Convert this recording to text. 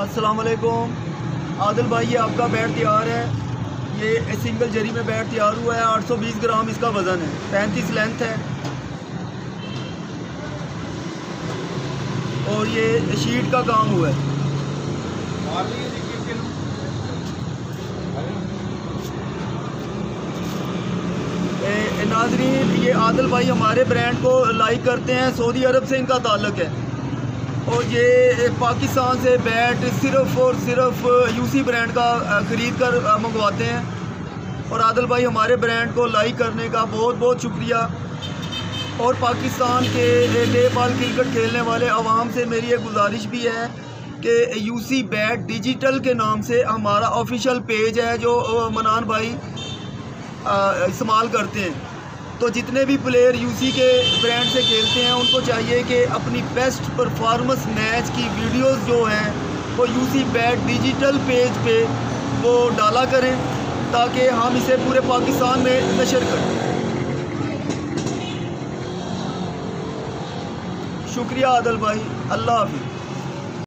अस्सलाम वालेकुम आदिल भाई, ये आपका बैट तैयार है। ये सिंगल जरी में बैट तैयार हुआ है। 820 ग्राम इसका वज़न है। पैंतीस लेंथ है। और ये शीट का काम हुआ है। नाजरीन, ये आदिल भाई हमारे ब्रांड को लाइक करते हैं। सऊदी अरब से इनका ताल्लुक है। और ये पाकिस्तान से बैट सिर्फ़ और सिर्फ़ यूसी ब्रांड का ख़रीद कर मंगवाते हैं। और आदल भाई, हमारे ब्रांड को लाइक करने का बहुत बहुत शुक्रिया। और पाकिस्तान के नेपाल क्रिकेट खेलने वाले अवाम से मेरी एक गुजारिश भी है कि यूसी बैट डिजिटल के नाम से हमारा ऑफिशियल पेज है जो मनान भाई इस्तेमाल करते हैं। तो जितने भी प्लेयर यूसी के ब्रांड से खेलते हैं, उनको चाहिए कि अपनी बेस्ट परफॉर्मेंस मैच की वीडियोस जो हैं, वो यूसी बैट डिजिटल पेज पे वो डाला करें, ताकि हम इसे पूरे पाकिस्तान में नशर करें शुक्रिया आदल भाई, अल्लाह हाफिज़।